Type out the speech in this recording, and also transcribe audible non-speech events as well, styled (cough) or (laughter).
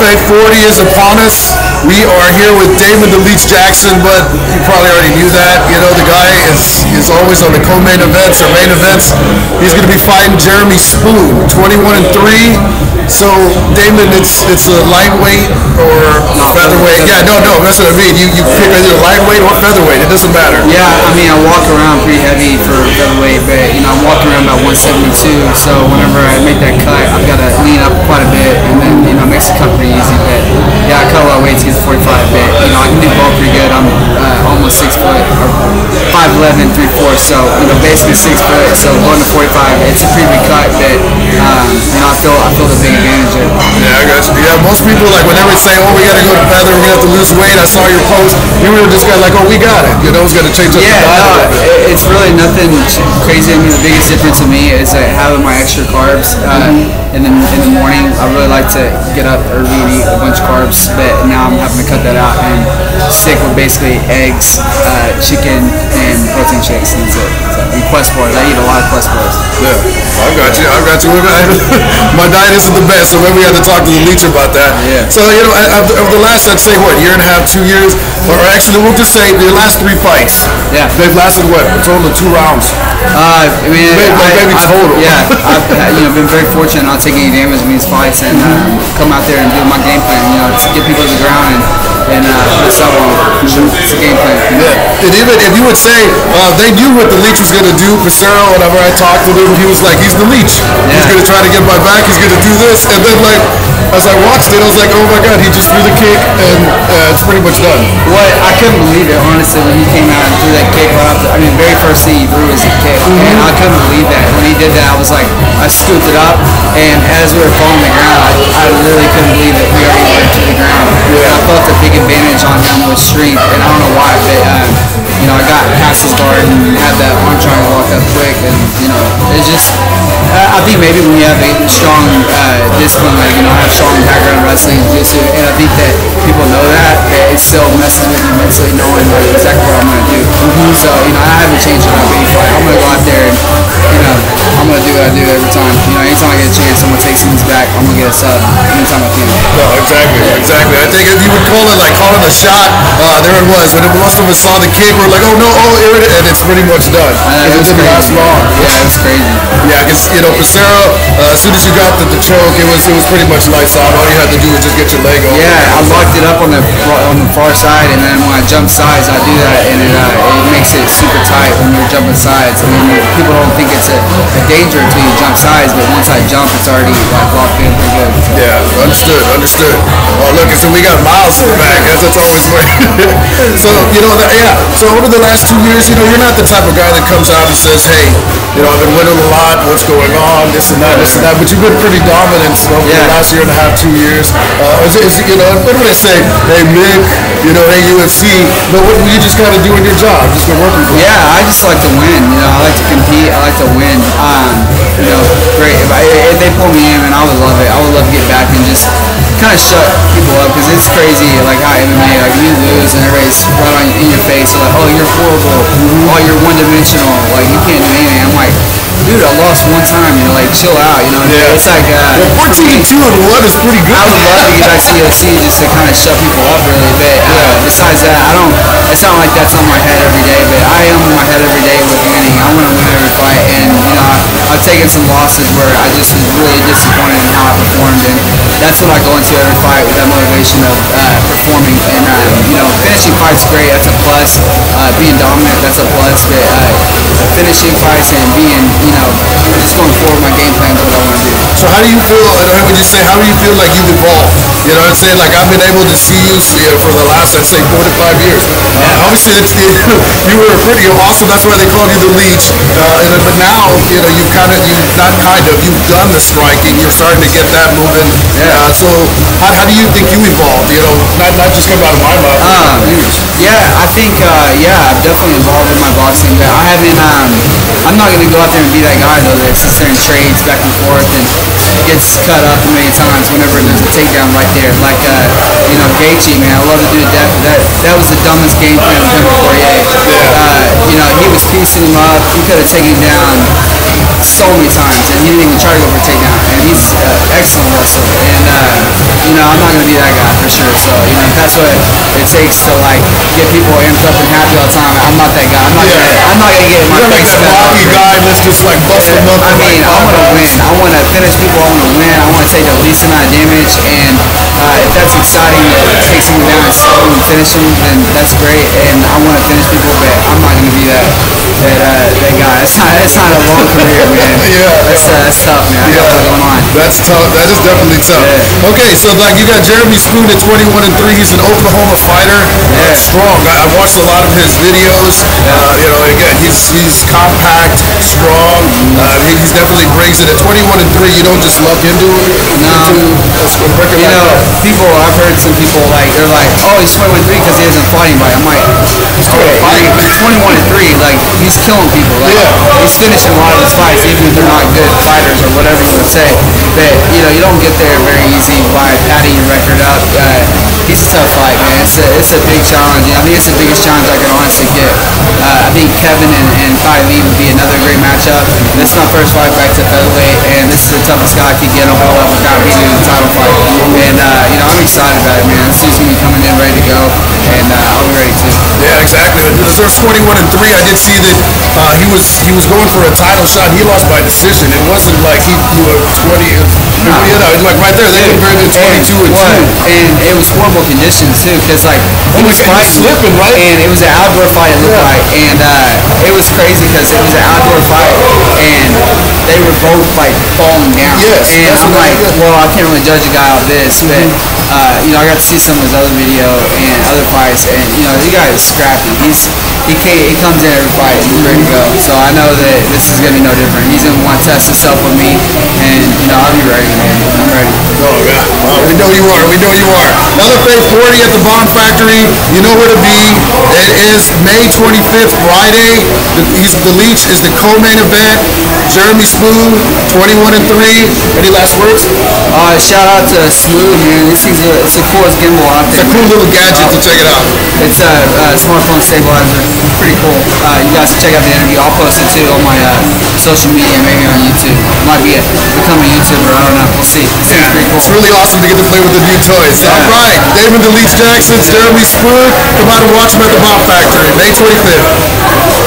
MMA 40 is upon us. We are here with Damon the Leech Jackson, but you probably already knew that. You know, the guy is is always on the co-main events or main events. He's going to be fighting Jeremy Spoon, 21 and three. So Damon, it's it's a lightweight or featherweight. Yeah, no, no, that's what I mean. You you pick either lightweight or featherweight. It doesn't matter. Yeah, I mean, I walk around pretty heavy for featherweight, but you know, I'm walking around about 172. So whenever I make that cut, I've got to lean up 5'11", three fourths. So you know, basically six foot. So going to 45, it's a pretty big cut, that um, you know, I feel I feel the big advantage there. Yeah, I got you. Yeah, most people like when they would say, "Oh, we got to go to feather, we have to lose weight." I saw your post. You were just kind of like, "Oh, we got it." You know, it's going to change up Yeah, the diet. no, a little bit. it- it's really nothing crazy. I mean, the biggest difference to me is that having my extra carbs uh, in the in the morning. I really like to get up early and eat a bunch of carbs, but now I'm having to cut that out and stick with basically eggs, uh, chicken, and protein shakes. And that's it. So, and quest bars. I eat a lot of quest bars. Yeah, I've got you. I've got you. (laughs) My diet isn't the best, so maybe we have to talk to the leech about that. Yeah. So you know, of the, the last, I'd say what year and a half, two years, or actually, we'll just say the last three fights. Yeah. They've lasted what? A total of two rounds. Uh, I mean, Maybe- I, maybe I've- total. Yeah, (laughs) I've uh, you know been very fortunate not taking any damage in these fights and um, come out there and do my game plan. You know, to get people to the ground and and uh, put stuff on. It's a game plan. Yeah. And even if you would say uh, they knew what the leech was going to do, Pissarro, whenever I talked to him, he was like, he's the leech. He's going to try to get my back. He's going to do this. And then like, as I watched it, I was like, oh my God, he just threw the kick and uh, it's pretty much done. What I couldn't believe it honestly when he came out and threw that kick right I mean, very first thing he threw was a kick, and I couldn't believe that did that. I was like, I scooped it up, and as we were falling to the ground, I, I really couldn't believe that we already went to the ground. And I felt a big advantage on him with strength, and I don't know why, but uh, you know, I got past his guard and had that arm triangle walk up quick, and you know, it's just. I I think maybe when you have a strong uh, discipline, like you know, I have strong background in wrestling, jiu-jitsu, and I think that people know that, that it's still messing with you mentally knowing like exactly what I'm going to do. So you know, I haven't changed it up what I do every time. You know, anytime I get a chance, I'm going to take someone's back. I'm to get a sub anytime I can. No, exactly, exactly. I think if you would call it like calling a shot, uh, there it was. When most of us saw the kick, we're like, oh no, oh, here it is, and it's pretty much done. Uh, it, didn't last long. Yeah, it was crazy. Yeah, because you know, Pissarro, uh, as soon as you got the, the choke, it was it was pretty much lights out. All you had to do was just get your leg over. Yeah, I locked it up on the on the far side, and then when I jump sides, I do that, and it uh, it makes it jumping sides. I mean, people don't think it's a, a danger until you jump sides, but once I jump, it's already like locked in pretty good. So. Yeah, understood, understood. Oh, look, so we got Miles in the back. That's, that's always great. (laughs) so, you know, that, yeah. So over the last two years, you know, you're not the type of guy that comes out and says, hey, you know, I've been winning a lot. What's going on? This and that, this and that. But you've been pretty dominant over the last year and a half, two years. Uh, is, is, you know, what do they say? Hey, Mick, you know, hey, UFC. But what, you just kind of doing your job, just been working for. Yeah, I just like to win. You know, I like to compete. I like to win. Um, you know, great. If, I, if they pull me in, man, I would love it. I would love to get back and just kind of shut people up because it's crazy. Like how MMA, like you lose and everybody's right on in your face. Like, oh, you're horrible. Oh, you're one dimensional. Like you can't do anything. I'm like, dude, I lost one time. You know, like chill out. You know, Yeah. it's like uh, Well, 14 2 and 1 is pretty good. I would love to get back to UFC just to kind of shut people up really. But uh, besides that, I don't. It's not like that's on my head every day. But I am in my head every day with winning. I want to win every fight, and you know, I, I've taken some losses where I just was really disappointed in how I performed, and that's what I go into every fight with that motivation of uh, performing. And uh, you know, finishing fights great. That's a plus. Uh, being dominant, that's a plus. But uh, finishing fights and being, you know, just going forward, with my game plan is what I want to do. So how do you feel, I would just say, how do you feel like you've evolved? You know what I'm saying? Like I've been able to see you, for the last, I'd say, four to five years. Uh, obviously, it's, you were pretty awesome. That's why they called you the leech. Uh, and, but now, you know, you've kind of, you've not kind of, you've done the striking. You're starting to get that moving. Yeah. Uh, so how, how do you think you evolved? You know, not, not just coming out of my mouth. Um, yeah, I think uh, yeah, I've definitely involved in my boxing, but I haven't. Um, I'm not gonna go out there and be that guy though that just there trades back and forth and gets cut up many times whenever there's a takedown right there. Like uh, you know, Gaethje, man, I love to do that. That that was the dumbest game plan him before. Yeah, uh, you know, he was piecing him up. He could have taken him down so many times, and he didn't even try to go for a takedown. And he's uh, excellent wrestler, and uh, gonna be that guy for sure. So you know if that's what it takes to like get people amped up and happy all the time. I'm not that guy. I'm not Yeah. gonna. I'm not gonna get my You're like face that cut off. blocky guy that's just like busting up. I mean, I want to win. I want to finish people. I want to win. I want to take the least amount of damage. And uh, if that's exciting, to take someone down and slow and finish them, then that's great. And I want to finish people, but I'm not going to be that that uh, that guy. It's not. It's not a long career, man. (laughs) Yeah. That's uh, that's tough, man. I got a going on. That's tough. That is definitely tough. Yeah. Okay, so like you got Jeremy Spoon at 21 and 3. He's an Oklahoma fighter. Yeah. Uh, strong. I, I watched a lot of his videos. Uh, you know, again, he's he's compact, strong. Uh, he, he's definitely brings it. At 21 and 3, you don't just luck into No. into record You like know, that. People. I've heard some people like they're like, "Oh, he's 21 3 because he hasn't fought anybody." I'm like, He's still a fighter. He's 21 and 3. Like he's killing people. Like Yeah. he's finishing a lot of his fights, even if they're not good fighters or whatever you want to say. But you know, you don't get there very easy by padding your record up. Uh, he's a tough fight, man. It's a it's a big challenge. and I think it's the biggest challenge I can honestly get. Uh, I think Kevin and, and Kai Lee would be another great matchup. This is my first fight back to featherweight, and this is the toughest guy I could get on my level without being in a title fight. And uh, you know, I'm excited about it, man. This dude's gonna be coming in ready to go, and uh, I'll be ready too. Yeah, exactly. This was 21 and 3. I did see that uh, he was he was going for a title shot. He lost by decision. It wasn't like he you know 20 you know, It was like right there they to 22 and 2. And it was horrible conditions too, because like he was fighting, slipping, right? And it was an outdoor fight. It looked Yeah. like, and uh, it was crazy because it was an outdoor fight, and both like falling down. Yes, and I'm like, well, I can't really judge a guy off this, but uh, you know, I got to see some of his other video and other fights, and you know, the guy is scrappy. He's he can't, he comes in every fight, he's ready to go. So I know that this is gonna be no different. He's gonna want to test himself with me, and you know, I'll be ready, man. I'm ready. Oh God! Wow, we know you are. We know you are. LFA 40 at the Bomb Factory. You know where to be. It is May 25th, Friday. The, he's, the Leech is the co-main event. Jeremy Spoon, 21 and 3. Any last words? Uh, shout out to Smooth, man. This thing's a, it's the coolest gimbal out there. Cool little gadget to check it out. It's a, uh smartphone stabilizer. Pretty cool. Uh, you guys can check out the interview. I'll post it too on my uh, social media, maybe on YouTube. Might be a, become a YouTuber. I don't know. We'll see. It's Yeah, pretty cool. it's really awesome to get to play with the new toys. All right, David the Leech Jackson, Jeremy Spoon. Come out and watch him at the Bomb Factory, May 25th.